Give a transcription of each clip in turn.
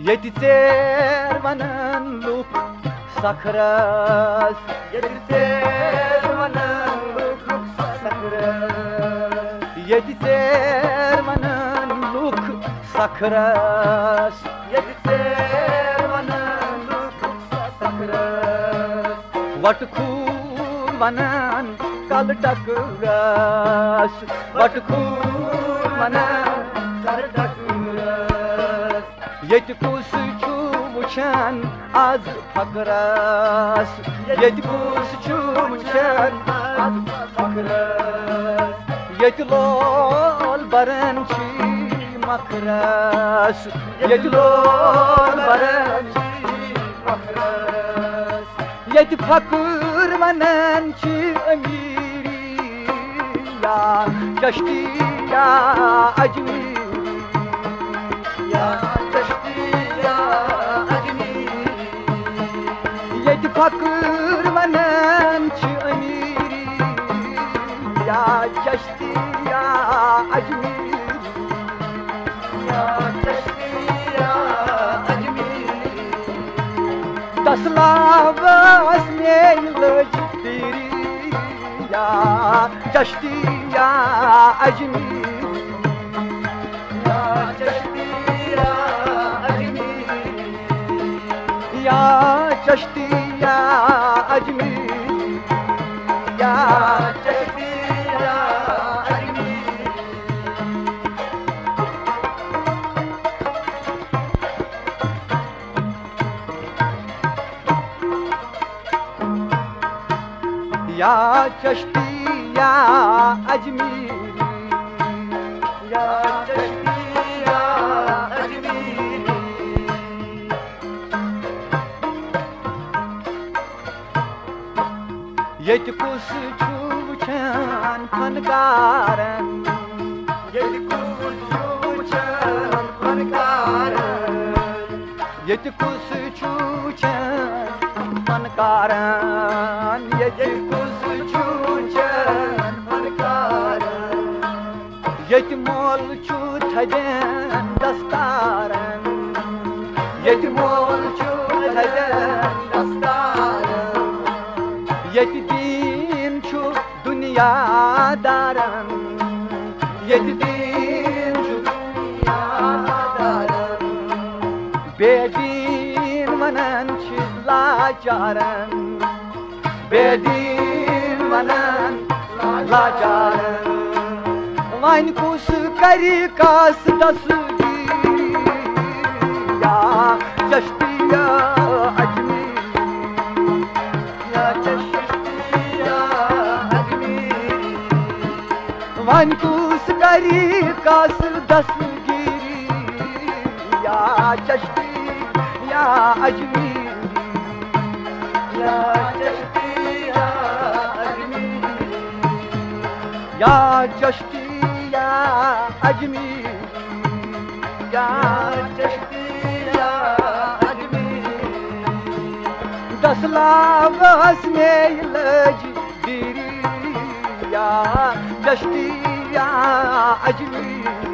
Yedi servanın luk sakras Yedi servanın luk sakras Yedi servanın luk sakras Yedi servanın luk sakras Vat kurmanan kal takras Vat kurmanan kal takras Yedi kuzu uçan az fakras. Yedi kuzu uçan az fakras. Yedi lol barançı makras. Yedi lol barançı makras. Yedi fakir manançı emiri Ya yaştı ya acmiri Ya فقیر منم چی امیری یا کشتی یا اجمیری یا کشتی یا اجمیری دسلا بس میل جدیری یا کشتی یا اجمیری یا کشتی یا اجمیری یا کشتی چشتی یا اجمیری یا چشتی یا اجمیری یک کس چوبچن فنکارن یک کس چوبچن فنکارن یک کس چوبچن فنکارن Yedi mol çutaden dastarın Yedi mol çutaden dastarın Yedi din şu dünya darın Yedi din şu dünya darın Bedin manan çizla carın Bedin manan la carın من ڪجهه ڪري ڪاس دسي يا چشٽيا چشٽيا من ڪجهه ڪري ڪاس دسي يا چشٽيا اڄمي يا چشٽي अजमीरा जष्टिया अजमीर। या दस्टिया अजमीर।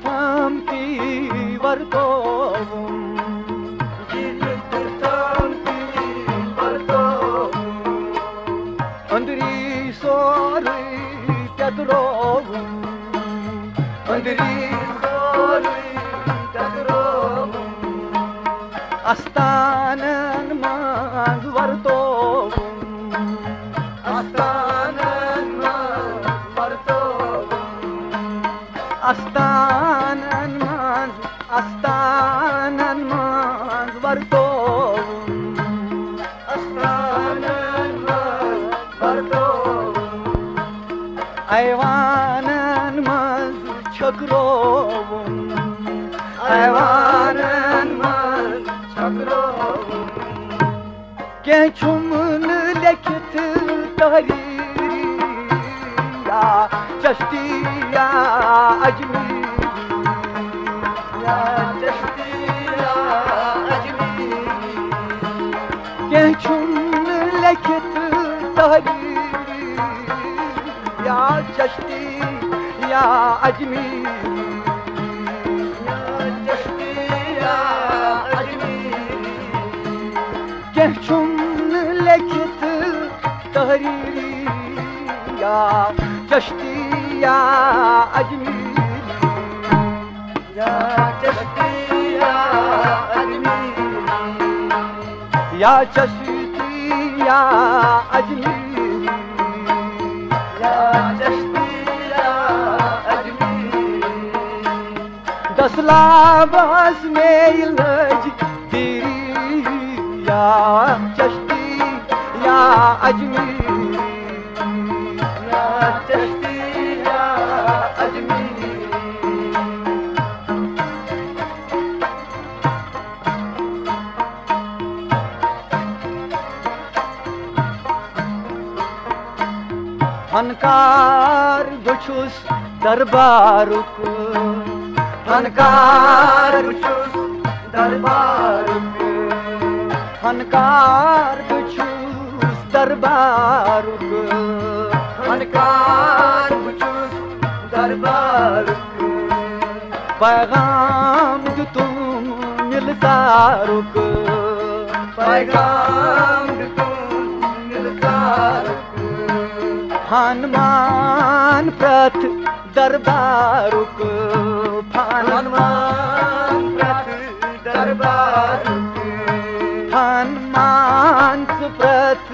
वर्तो वर्तो अंदरी सी चत्रो अंदरी सोर चतरो अथान मां वर्तो अथान मां कंहिं लिखित तरी या चष्टा अजमीर चष्टीआमी के छेख तरी या चष्टी या अजमी तहरीषमी या चश्त अजस मेली ya acmi Ateşti ya acmi. Hankar göçüz darbaruk Hankar göçüz darbaruk Hankar göçüz फनकार बुछुस दरबारुक फनकार बुछुस दरबारुक पैगाम जो तुम मिलतारुक पैगाम जो तुम मिलतारुक हनुमान प्रथ दरबारुक हनुमान प्रथ दरबारुक हनुमान प्रथ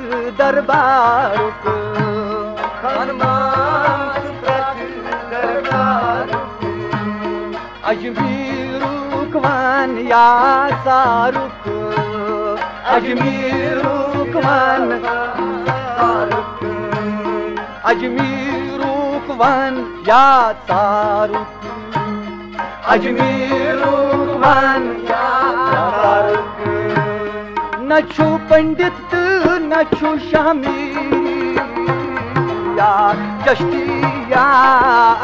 دربارك خانمان سفرت دربارك أجميرك من يعصارك أجميرك من يعصارك أجميرك من يعصارك أجميرك من يعصارك न छु पंडित न छु शामी। या चश्ती या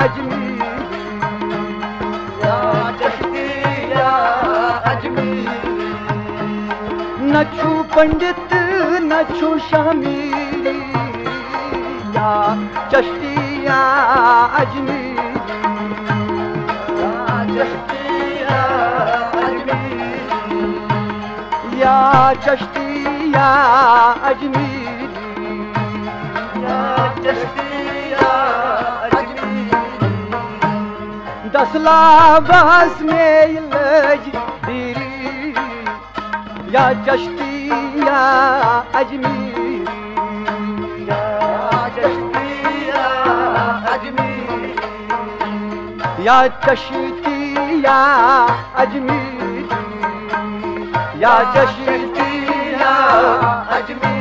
अजमीर या चश्ती या अजमीर न छु पंडित न छु शामी। या चश्ती या अजमीर या चश्ती يا كشتي يا أجميلي يا كشتي يا أجميلي دسلا باسمي الأجميلي يا كشتي يا أجميلي يا أجميلي या अजमीर या चश्ती या अजमीर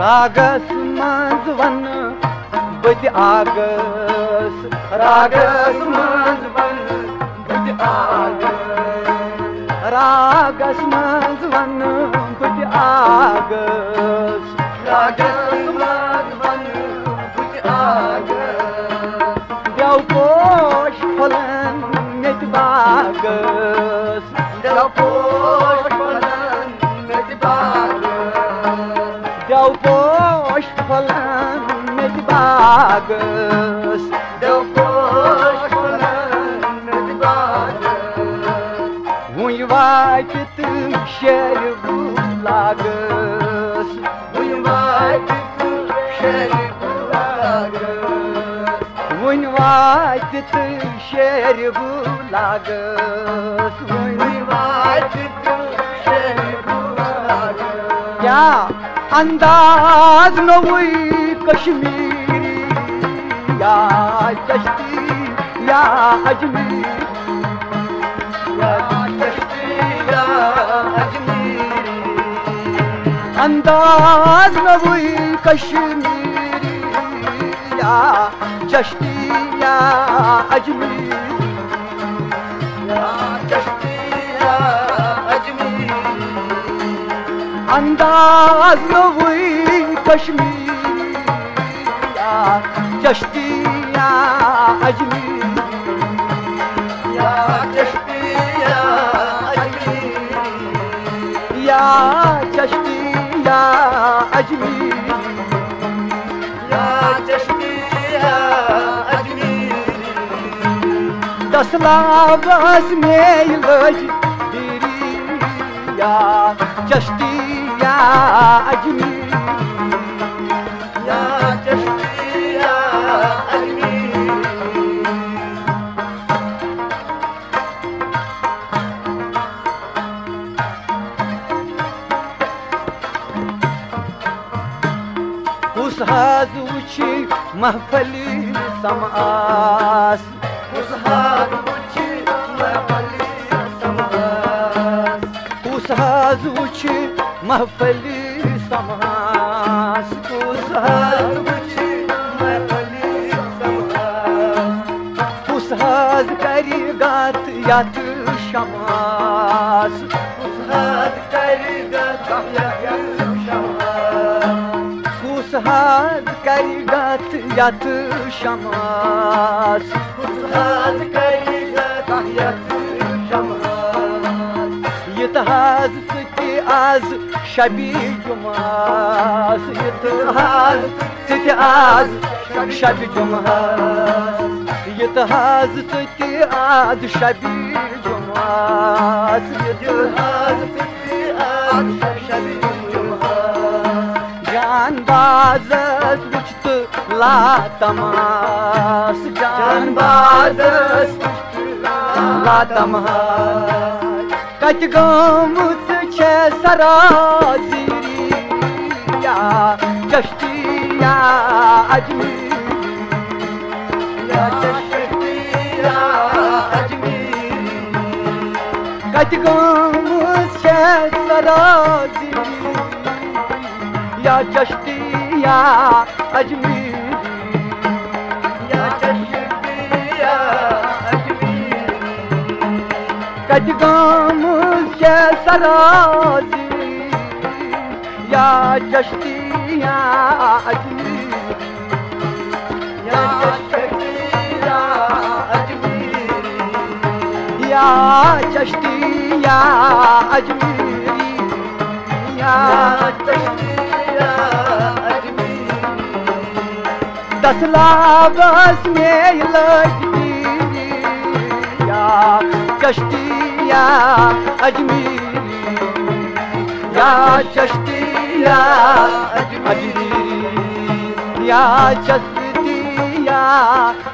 रागस मंज वन बद आगस रागस मंज वन बद आगस Ragashman zvanım peki ağaç Ragashman agas. Peki ağaç Yav koş mete bagas. Bağaç Yav koş falan net bagas. Yav koş falan net bağaç bagas. माय किती शेरू लागस. वुन माय किती शेरू लागस. वुन माय किती क्या अंदाज नवी कश्मीरी. या कश्ती या अजमेरी. انداز نبوی کشمیری یا چشتی یا اجمیری یا چشتی یا اجمیری انداز نبوی کشمیری یا چشتی یا اجمیری یا چشتی یا اجمیری یا बस में लज दीरी या चष्टी या अजमी اوس هازو چې محفل سم آس اوس هازو چې محفل سم آس اوس هازو چې محفل سم آس اوس هازو چې محفل سم آس اوس هاز کری گات یاد شماس اوس هاز کری گات یاد Huzurlar garibat yatışamaz. Huzurlar garibat yatışamaz. Yetihaz sütü az şabi cumaz. Yetihaz sütü az şabi cumaz. Yetihaz sütü az şabi cumaz. Yetihaz sütü az şabi cumaz. Canbaz düştü latamas Canbaz düştü latamas Kaçgımız çe saraziri ya Çeşti ya acmi ya çeşti ya acmi Kaçgımız या चश्ती या अजमेरी कदगाम से सराजी या चश्ती या अजमेरी या चश्ती या अजमेरी या दसलावस में लगती या चश्ती या अजमेरी या चश्ती या अजमेरी या चश्ती या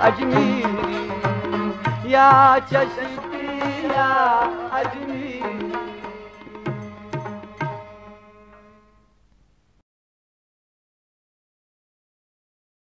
अजमेरी या चश्ती या अजमेरी